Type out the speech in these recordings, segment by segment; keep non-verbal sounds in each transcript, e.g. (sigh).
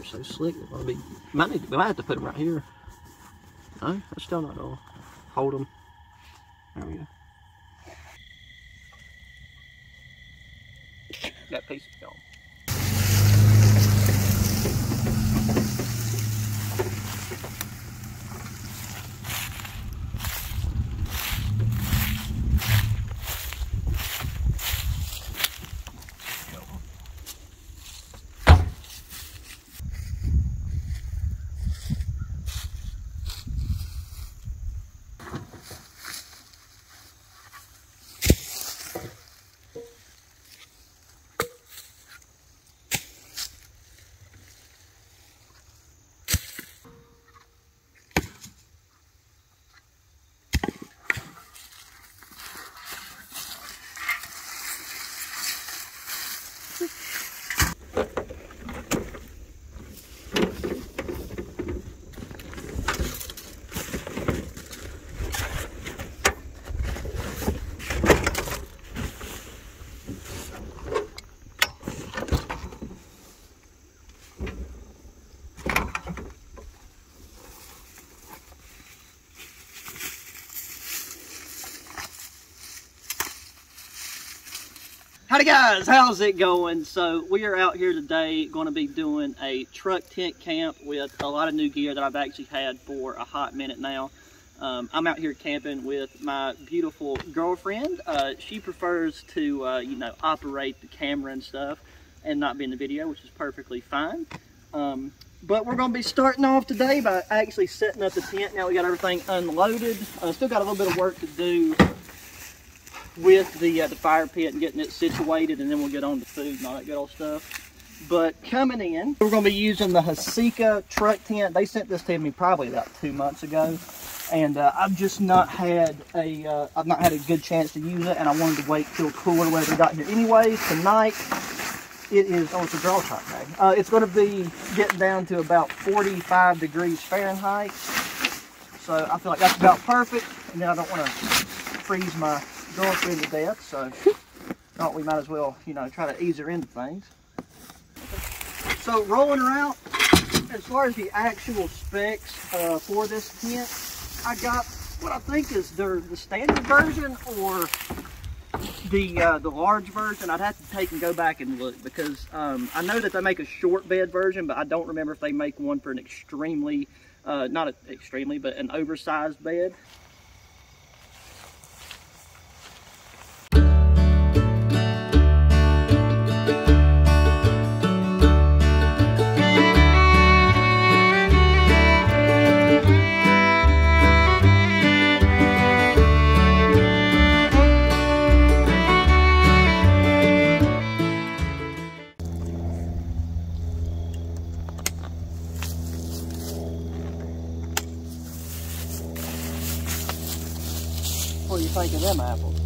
are so slick. Gonna be. Might need, we might have to put them right here. No, that's still not all. Hold them. There we go. That piece is gone. Howdy guys, how's it going? So we are out here today going to be doing a truck tent camp with a lot of new gear that I've actually had for a hot minute now. Um, I'm out here camping with my beautiful girlfriend. Uh, she prefers to, uh, you know, operate the camera and stuff and not be in the video, which is perfectly fine. Um, but we're going to be starting off today by actually setting up the tent. Now we got everything unloaded. Uh, still got a little bit of work to do with the uh, the fire pit and getting it situated and then we'll get on to food and all that good old stuff. But coming in, we're going to be using the Hasika truck tent. They sent this to me probably about two months ago. And uh, I've just not had a uh, I've not had a good chance to use it and I wanted to wait till cooler weather got here anyway. Tonight it is, oh it's a draw top bag. Uh, it's going to be getting down to about 45 degrees Fahrenheit. So I feel like that's about perfect. And then I don't want to freeze my girlfriend to death, so thought we might as well, you know, try to ease her into things. So rolling her out, as far as the actual specs uh, for this tent, I got what I think is their the standard version or the uh, the large version. I'd have to take and go back and look because um, I know that they make a short bed version, but I don't remember if they make one for an extremely, uh, not a, extremely, but an oversized bed. Them apples?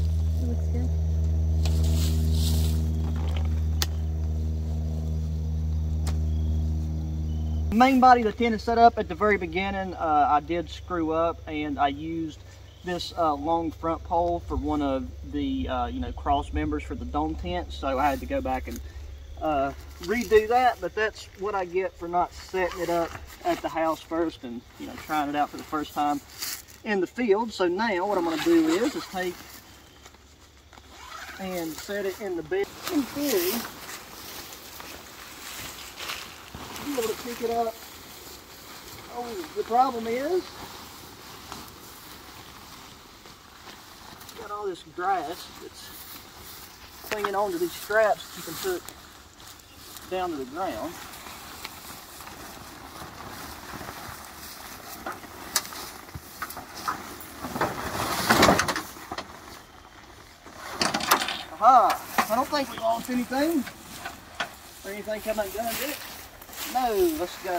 Looks good. The main body of the tent is set up at the very beginning. Uh, I did screw up and I used this uh, long front pole for one of the uh, you know cross members for the dome tent so I had to go back and uh, redo that but that's what I get for not setting it up at the house first and you know trying it out for the first time in the field so now what I'm going to do is is take and set it in the bed in theory to pick it up. Oh, the problem is, got all this grass that's clinging onto these straps that you can put down to the ground. Aha! I don't think we lost anything. Or anything come undone, did it? No, let's go.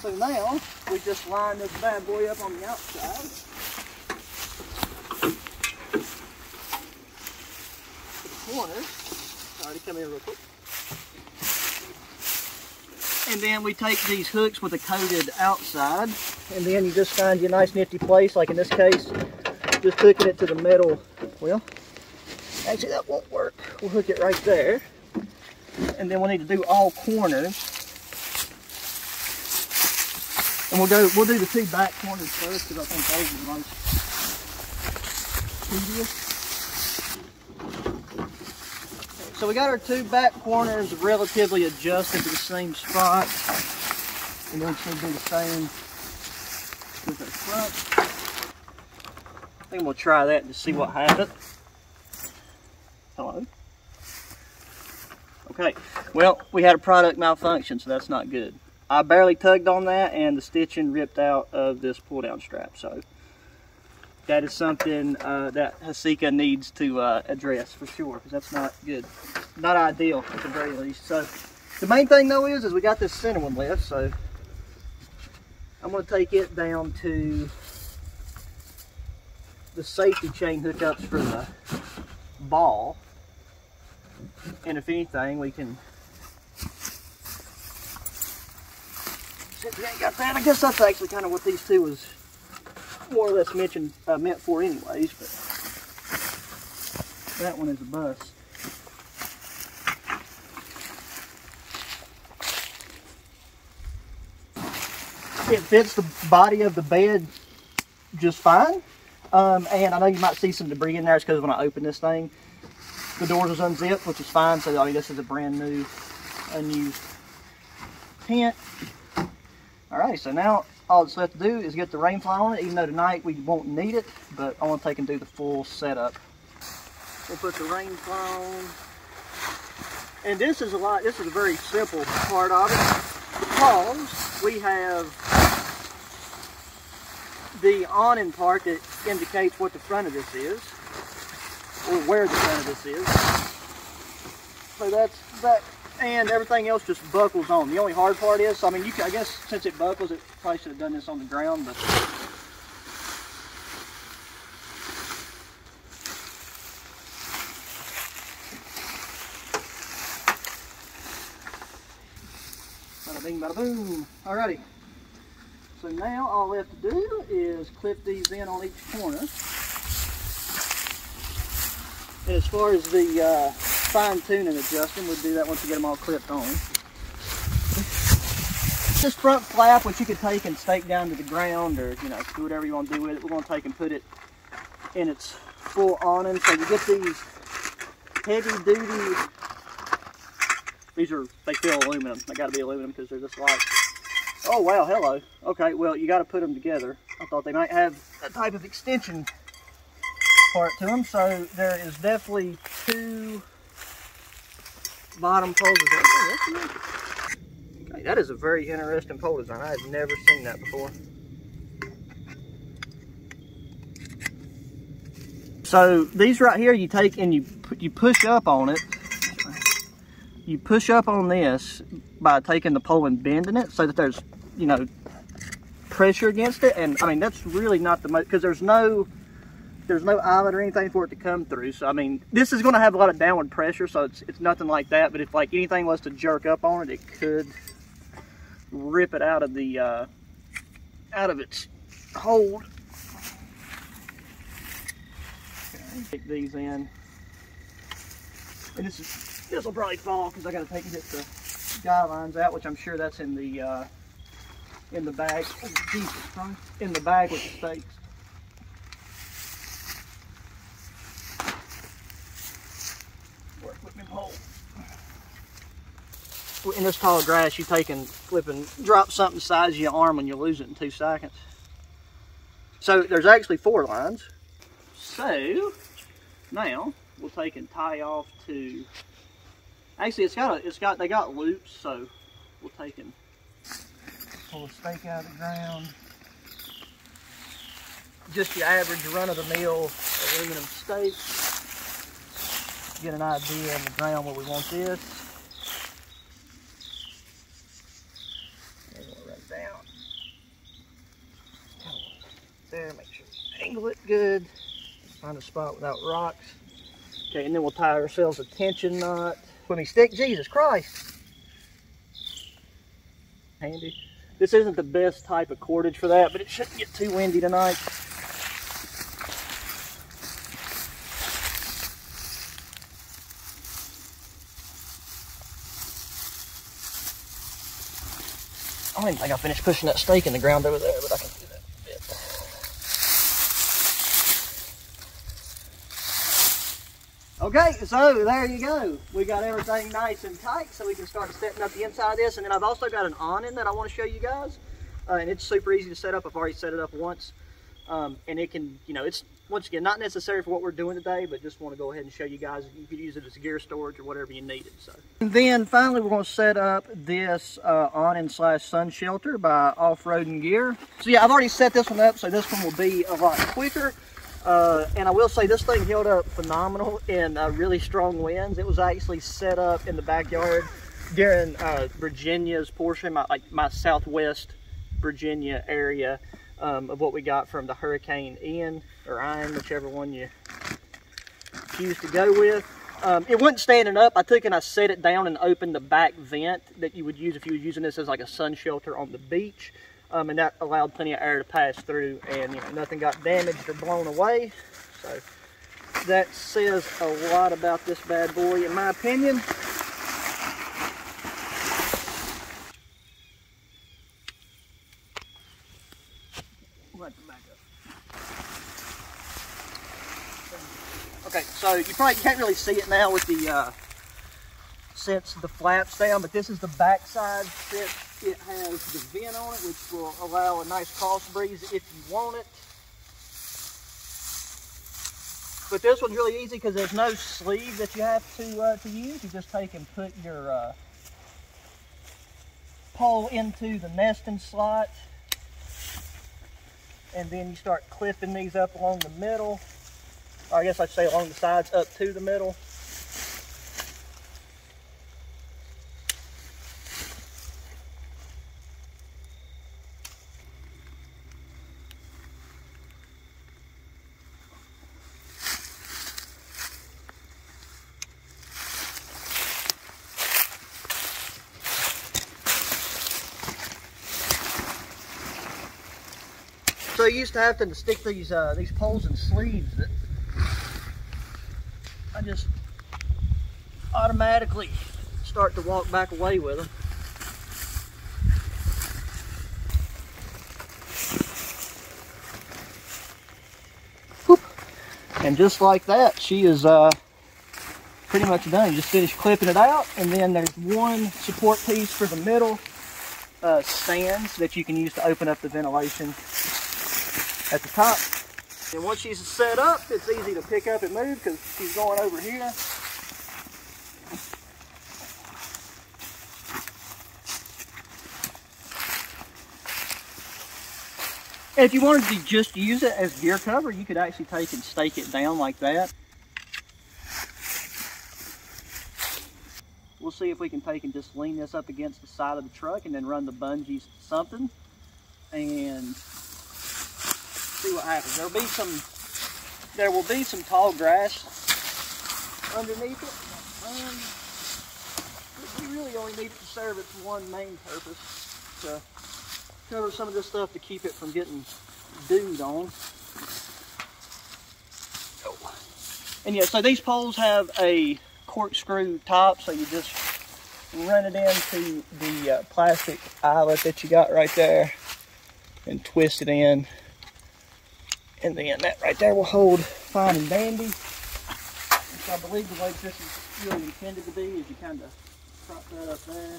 So now we just line this bad boy up on the outside. The corners. Already come in real quick. And then we take these hooks with a coated outside, and then you just find your nice nifty place, like in this case, just hooking it to the metal, well, Actually, that won't work. We'll hook it right there. And then we'll need to do all corners. And we'll go, we'll do the two back corners first because I think those are the most tedious. So we got our two back corners relatively adjusted to the same spot. And then we do the same with our front. I think we'll try that to see what happens. Hello. Okay, well, we had a product malfunction, so that's not good. I barely tugged on that and the stitching ripped out of this pull down strap. So that is something uh, that Hasika needs to uh, address for sure because that's not good. Not ideal at the very least. So the main thing though is, is we got this center one left. So I'm going to take it down to the safety chain hookups for the ball. And if anything, we can Since we ain't got that, I guess that's actually kind of what these two was more or less mentioned, uh, meant for anyways, but that one is a bust. It fits the body of the bed just fine. Um, and I know you might see some debris in there. It's because when I open this thing, the doors was unzipped, which is fine. So I mean, this is a brand new, unused tent. All right, so now all that's left to do is get the rain fly on it, even though tonight we won't need it, but I want to take and do the full setup. We'll put the rain fly on. And this is a lot, this is a very simple part of it, because we have the awning part that indicates what the front of this is, or where the front of this is. So that's that and everything else just buckles on. The only hard part is, I mean, you can, I guess since it buckles, it probably should have done this on the ground, but. Bada bing, bada boom. Alrighty. So now all we have to do is clip these in on each corner. And as far as the uh, fine tuning adjusting. We'll do that once we get them all clipped on. This front flap, which you could take and stake down to the ground or, you know, do whatever you want to do with it, we're going to take and put it in its full awning. So you get these heavy duty, these are, they feel aluminum. They got to be aluminum because they're just light. Oh, wow, hello. Okay, well, you got to put them together. I thought they might have a type of extension part to them. So there is definitely two bottom pole design. Oh, okay, that is a very interesting pole design. I have never seen that before. So these right here, you take and you you push up on it. You push up on this by taking the pole and bending it so that there's, you know, pressure against it. And I mean, that's really not the most, because there's no there's no eyelet or anything for it to come through. So, I mean, this is going to have a lot of downward pressure, so it's, it's nothing like that. But if, like, anything was to jerk up on it, it could rip it out of the, uh, out of its hold. Okay, take these in. And this is, this will probably fall because I got to take get the guidelines out, which I'm sure that's in the, uh, in the bag. Oh, Jesus Christ. In the bag with the stakes. in this tall grass, you take and flip and drop something size of your arm and you lose it in two seconds. So there's actually four lines. So now we'll take and tie off to, actually it's got, a, it's got, they got loops, so we'll take and pull a stake out of the ground. Just your average run-of-the-mill aluminum stake. Get an idea on the ground where we want this. Right down. There, make sure we angle it good. Find a spot without rocks. Okay, and then we'll tie ourselves a tension knot. When we stick, Jesus Christ. Handy. This isn't the best type of cordage for that, but it shouldn't get too windy tonight. I don't even think I finished pushing that stake in the ground over there, but I can Okay, so there you go. We got everything nice and tight so we can start setting up the inside of this. And then I've also got an awning that I want to show you guys. Uh, and it's super easy to set up. I've already set it up once. Um, and it can, you know, it's, once again, not necessary for what we're doing today, but just want to go ahead and show you guys. You could use it as gear storage or whatever you needed. So. And then finally, we're going to set up this uh, awning slash sun shelter by Off-Roading Gear. So yeah, I've already set this one up, so this one will be a lot quicker. Uh, and I will say this thing held up phenomenal in uh, really strong winds. It was actually set up in the backyard during uh, Virginia's portion, my, like my southwest Virginia area um, of what we got from the Hurricane Ian or Ian, whichever one you choose to go with. Um, it wasn't standing up. I took and I set it down and opened the back vent that you would use if you were using this as like a sun shelter on the beach um, and that allowed plenty of air to pass through and you know nothing got damaged or blown away. So that says a lot about this bad boy in my opinion. Okay, so you probably can't really see it now with the uh, since the flaps down, but this is the back side it has the vent on it, which will allow a nice cross breeze if you want it. But this one's really easy because there's no sleeve that you have to uh, to use. You just take and put your uh, pole into the nesting slot. And then you start clipping these up along the middle. Or I guess I'd say along the sides up to the middle. I used to have to stick these uh, these poles in sleeves that I just automatically start to walk back away with them. And just like that, she is uh, pretty much done. You just finish clipping it out, and then there's one support piece for the middle uh, stands that you can use to open up the ventilation at the top. And once she's set up, it's easy to pick up and move because she's going over here. If you wanted to just use it as gear cover, you could actually take and stake it down like that. We'll see if we can take and just lean this up against the side of the truck and then run the bungees something. And see what happens. There'll be some, there will be some tall grass underneath it. Um, we really only need it to serve its one main purpose to cover some of this stuff to keep it from getting dewed on. And yeah, so these poles have a corkscrew top, so you just run it into the uh, plastic eyelet that you got right there and twist it in and then that right there will hold fine and dandy. I believe the way this is really intended to be is you kind of prop that up there.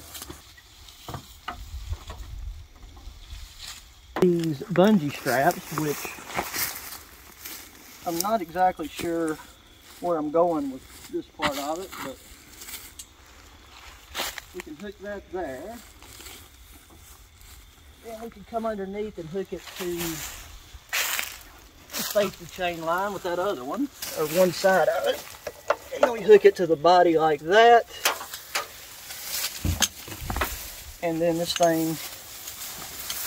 These bungee straps, which I'm not exactly sure where I'm going with this part of it, but we can hook that there. And we can come underneath and hook it to safety chain line with that other one, or one side of it. And then we hook it to the body like that. And then this thing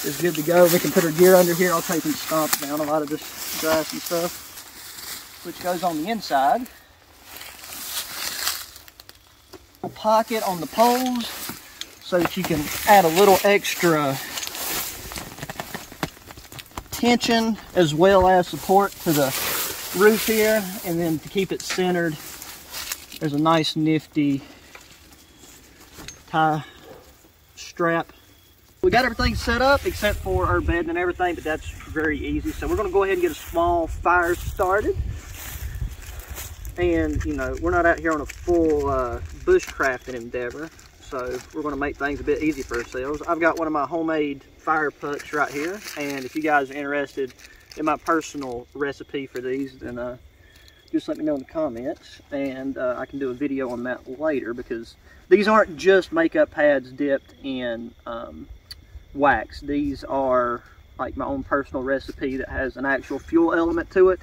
is good to go. We can put our gear under here. I'll take and stomp down a lot of this grass and stuff, which goes on the inside. A pocket on the poles so that you can add a little extra tension as well as support to the roof here. And then to keep it centered, there's a nice nifty tie strap We got everything set up except for our bed and everything, but that's very easy. So we're gonna go ahead and get a small fire started. And, you know, we're not out here on a full uh, bushcrafting endeavor, so we're gonna make things a bit easy for ourselves. I've got one of my homemade fire putts right here, and if you guys are interested in my personal recipe for these, then uh, just let me know in the comments, and uh, I can do a video on that later, because these aren't just makeup pads dipped in um, wax. These are like my own personal recipe that has an actual fuel element to it.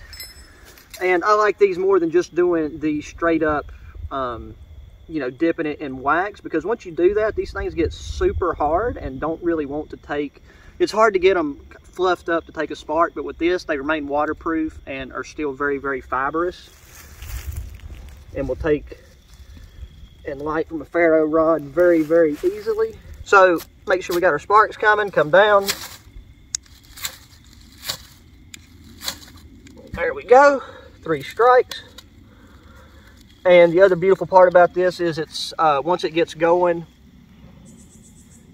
And I like these more than just doing the straight up, um, you know, dipping it in wax because once you do that, these things get super hard and don't really want to take, it's hard to get them fluffed up to take a spark, but with this, they remain waterproof and are still very, very fibrous. And will take and light from a ferro rod very, very easily. So make sure we got our sparks coming, come down. There we go, three strikes. And the other beautiful part about this is it's, uh, once it gets going,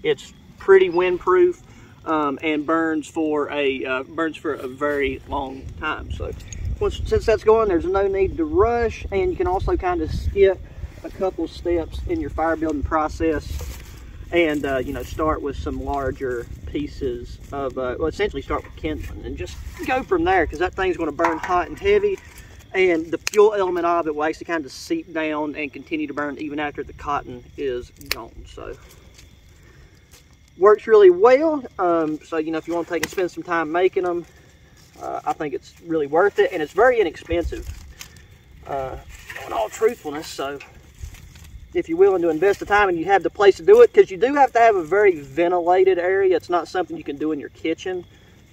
it's pretty windproof um, and burns for a uh, burns for a very long time. So once, since that's going, there's no need to rush and you can also kind of skip a couple steps in your fire building process and uh, you know start with some larger pieces of uh, well essentially start with kindling and just go from there because that thing's going to burn hot and heavy and the fuel element of it will actually kind of seep down and continue to burn even after the cotton is gone so works really well um, so you know if you want to take and spend some time making them uh, I think it's really worth it and it's very inexpensive uh, in all truthfulness so if you're willing to invest the time and you have the place to do it, because you do have to have a very ventilated area. It's not something you can do in your kitchen.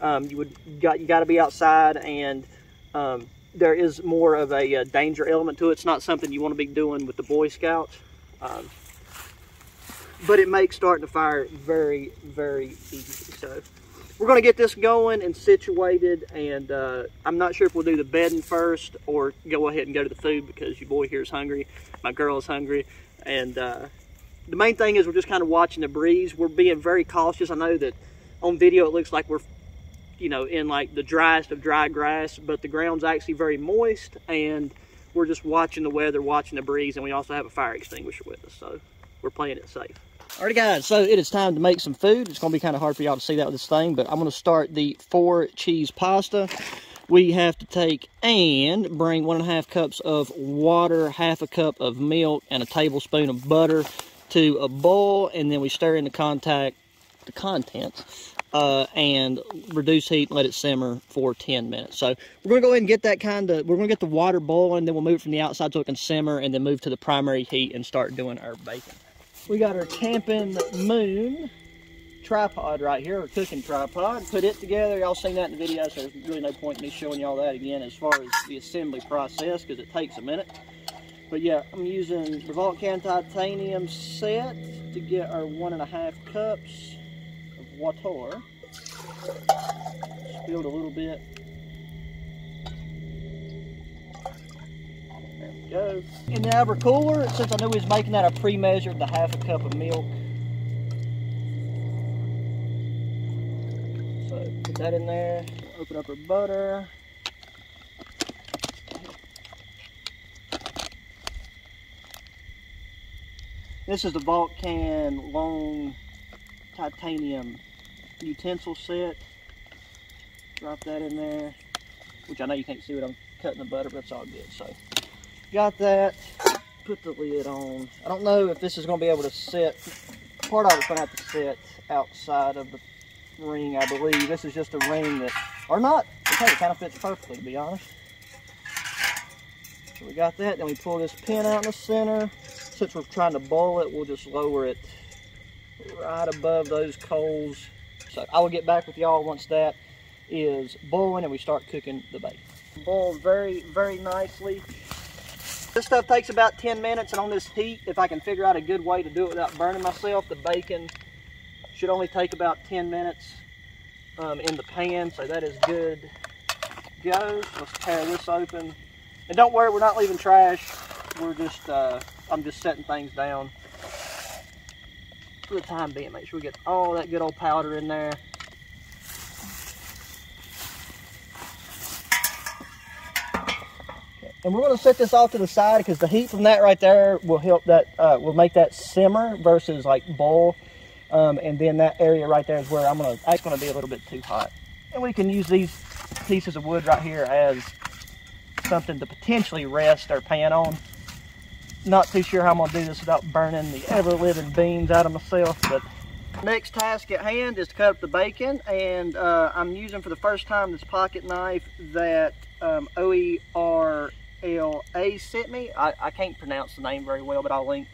Um, you would got you got to be outside, and um, there is more of a, a, uh, danger element to it. It's not something you want to be doing with the Boy Scouts. Um, but it makes starting a fire very, very easy. So we're going to get this going and situated, and uh, I'm not sure if we'll do the bedding first or go ahead and go to the food because your boy here is hungry, my girl is hungry, and uh, the main thing is we're just kind of watching the breeze. We're being very cautious. I know that on video it looks like we're, you know, in like the driest of dry grass, but the ground's actually very moist and we're just watching the weather, watching the breeze, and we also have a fire extinguisher with us, so we're playing it safe. Alrighty guys, so it is time to make some food. It's gonna be kind of hard for y'all to see that with this thing, but I'm gonna start the four cheese pasta we have to take and bring one and a half cups of water, half a cup of milk, and a tablespoon of butter to a boil, and then we stir in the contact, the contents, uh, and reduce heat and let it simmer for 10 minutes. So we're gonna go ahead and get that kind of, we're gonna get the water boiling, then we'll move it from the outside so it can simmer, and then move to the primary heat and start doing our bacon. We got our Camping Moon tripod right here, a cooking tripod. Put it together. Y'all seen that in the video, so there's really no point in me showing y'all that again as far as the assembly process because it takes a minute. But yeah, I'm using Revoltcan titanium set to get our one and a half cups water. Spilled a little bit. There we go. In the Albert cooler, since I knew we was making that, I pre-measured the half a cup of milk So Put that in there. Open up our butter. This is the Valtcan long titanium utensil set. Drop that in there, which I know you can't see what I'm cutting the butter, but it's all good. So, got that. Put the lid on. I don't know if this is going to be able to sit. Part of it's going to have to sit outside of the ring, I believe. This is just a ring that, or not, okay, it kind of fits perfectly, to be honest. So we got that, then we pull this pin out in the center. Since we're trying to boil it, we'll just lower it right above those coals. So I will get back with y'all once that is boiling and we start cooking the bacon. Boils very, very nicely. This stuff takes about 10 minutes and on this heat, if I can figure out a good way to do it without burning myself, the bacon should only take about 10 minutes um, in the pan, so that is good go. Let's tear this open. And don't worry, we're not leaving trash. We're just, uh, I'm just setting things down. For the time being. Make sure we get all that good old powder in there. And we're going to set this off to the side because the heat from that right there will help that, uh, will make that simmer versus like boil. Um, and then that area right there is where I'm going to, that's going to be a little bit too hot. And we can use these pieces of wood right here as something to potentially rest our pan on. Not too sure how I'm to do this without burning the ever-living beans out of myself, but Next task at hand is to cut up the bacon and uh, I'm using for the first time this pocket knife that um, OER LA sent me. I, I can't pronounce the name very well, but I'll link.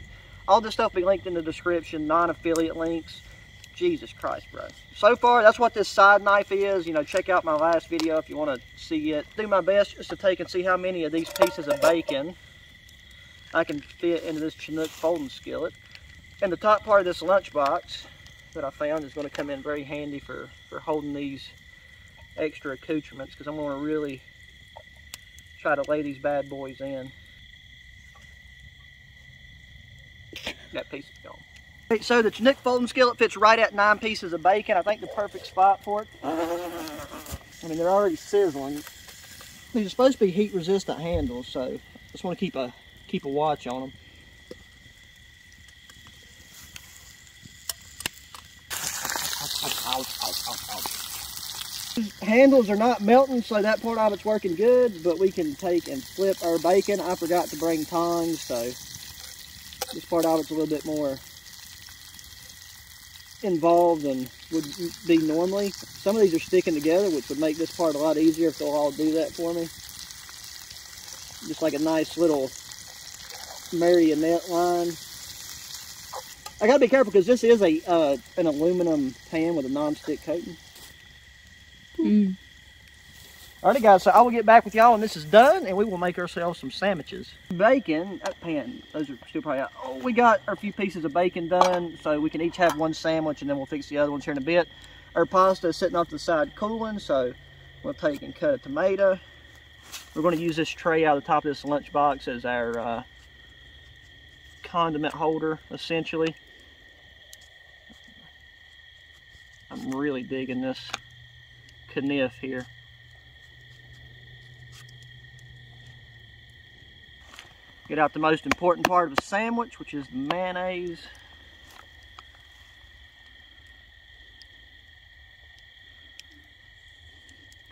All this stuff will be linked in the description, non-affiliate links. Jesus Christ, bro. So far, that's what this side knife is. You know, check out my last video if you want to see it. Do my best just to take and see how many of these pieces of bacon I can fit into this Chinook folding skillet. And the top part of this lunchbox that I found is going to come in very handy for, for holding these extra accoutrements because I'm going to really try to lay these bad boys in. That piece is gone. so the Chinook folding skillet fits right at nine pieces of bacon. I think the perfect spot for it. I mean, they're already sizzling. These are supposed to be heat resistant handles, so I just want to keep a keep a watch on them. Handles are not melting, so that part of it's working good, but we can take and flip our bacon. I forgot to bring tongs, so this part of it's a little bit more involved than would be normally. Some of these are sticking together, which would make this part a lot easier if they'll all do that for me. Just like a nice little marionette line. I gotta be careful because this is a uh, an aluminum pan with a non-stick coating. Mm. Alrighty guys, so I will get back with y'all when this is done and we will make ourselves some sandwiches. Bacon, that pan, those are still probably out. Oh, we got a few pieces of bacon done so we can each have one sandwich and then we'll fix the other ones here in a bit. Our pasta is sitting off to the side cooling, so we'll take and cut a tomato. We're going to use this tray out of the top of this lunch box as our uh, condiment holder, essentially. I'm really digging this kniff here. Get out the most important part of the sandwich, which is the mayonnaise.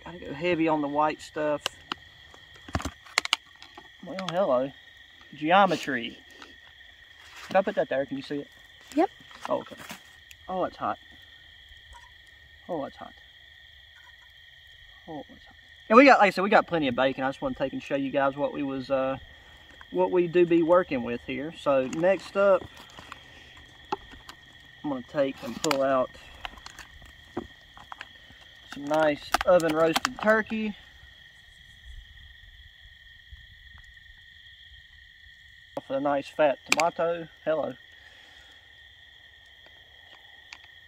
Gotta go heavy on the white stuff. Well, hello. Geometry. Can I put that there? Can you see it? Yep. Oh, okay. Oh, it's hot. Oh, it's hot. Oh, it's hot. And we got, like I said, we got plenty of bacon. I just want to take and show you guys what we was, uh, what we do be working with here. So next up, I'm going to take and pull out some nice oven roasted turkey. A nice fat tomato. Hello.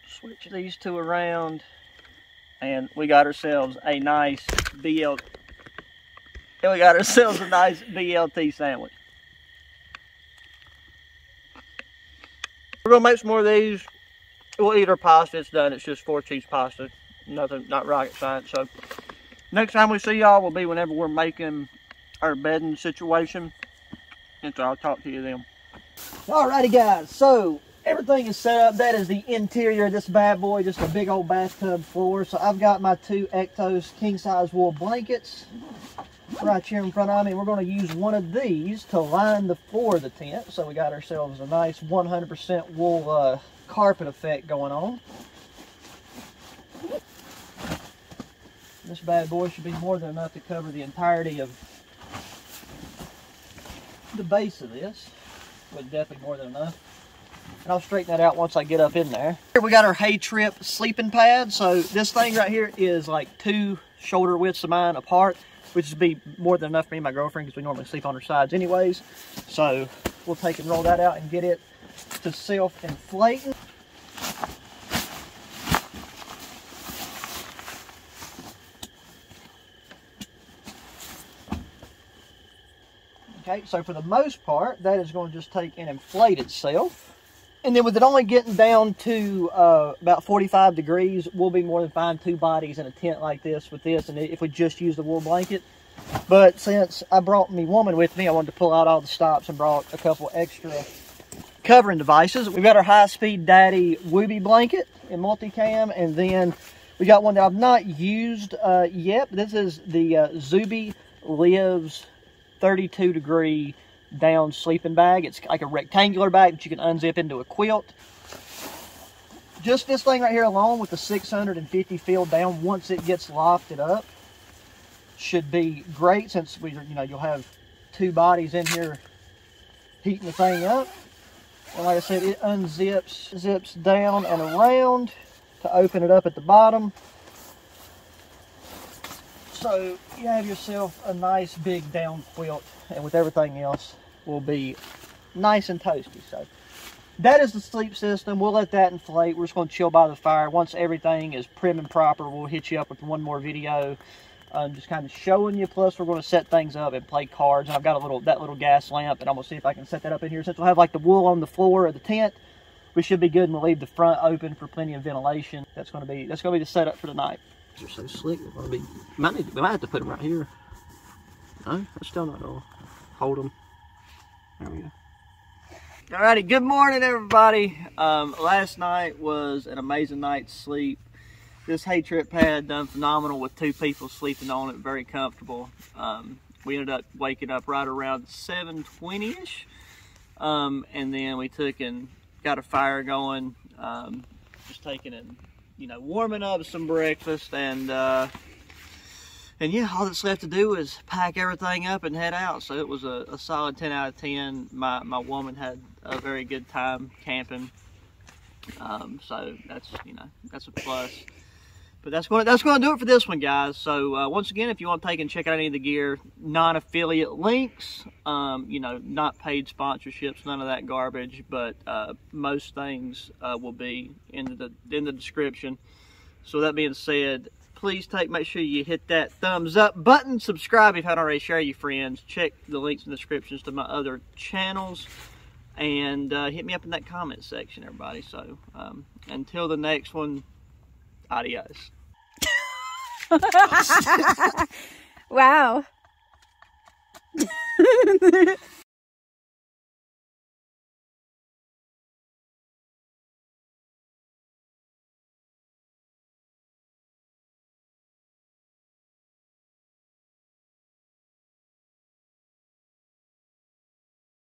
Switch these two around and we got ourselves a nice BL and we got ourselves a nice BLT sandwich. We're gonna make some more of these. We'll eat our pasta, it's done. It's just four cheese pasta. Nothing, not rocket science. So next time we see y'all will be whenever we're making our bedding situation. And so I'll talk to you then. Alrighty guys, so everything is set up. That is the interior of this bad boy, just a big old bathtub floor. So I've got my two Ektos king size wool blankets right here in front of me. We're going to use one of these to line the floor of the tent. So we got ourselves a nice 100% wool uh, carpet effect going on. This bad boy should be more than enough to cover the entirety of the base of this. But definitely more than enough. And I'll straighten that out once I get up in there. Here we got our Hey Trip sleeping pad. So this thing right here is like two shoulder widths of mine apart, which would be more than enough for me and my girlfriend because we normally sleep on our sides anyways. So we'll take and roll that out and get it to self-inflating. Okay, so for the most part, that is going to just take and inflate itself. And then with it only getting down to uh, about 45 degrees, we'll be more than fine two bodies in a tent like this with this, and if we just use the wool blanket. But since I brought me woman with me, I wanted to pull out all the stops and brought a couple extra covering devices. We've got our high-speed daddy Wooby blanket in multicam, and then we got one that I've not used uh, yet. This is the uh, Zuby Lives 32 degree down sleeping bag. It's like a rectangular bag that you can unzip into a quilt. Just this thing right here alone with the 650 feel down once it gets lofted up should be great since we, you know, you'll have two bodies in here heating the thing up. And like I said, it unzips, zips down and around to open it up at the bottom. So you have yourself a nice big down quilt and with everything else will be nice and toasty. So that is the sleep system. We'll let that inflate. We're just going to chill by the fire. Once everything is prim and proper, we'll hit you up with one more video. Um, just kind of showing you. Plus, we're going to set things up and play cards. And I've got a little that little gas lamp, and I'm going to see if I can set that up in here. Since we'll have like the wool on the floor of the tent, we should be good, and we'll leave the front open for plenty of ventilation. That's going to be that's going to be the setup for tonight. They're so slick. Going to be might need, we might have to put them right here. No, that's still not going hold them. There we go. Alrighty, good morning everybody. Um, last night was an amazing night's sleep this Hey Trip pad done phenomenal with two people sleeping on it, very comfortable. Um, we ended up waking up right around 7.20ish. Um, and then we took and got a fire going, um, just taking and, you know, warming up some breakfast and, uh, and yeah, all that's left to do is pack everything up and head out. So it was a, a solid 10 out of 10. My, my woman had a very good time camping. Um, so that's, you know, that's a plus. But that's going to, that's going to do it for this one, guys. So uh, once again, if you want to take and check out any of the gear, non-affiliate links, um, you know, not paid sponsorships, none of that garbage. But uh, most things uh, will be in the in the description. So that being said, please take make sure you hit that thumbs up button, subscribe if you haven't already, share your friends, check the links and descriptions to my other channels, and uh, hit me up in that comment section, everybody. So um, until the next one. Adios. (laughs) wow. (laughs)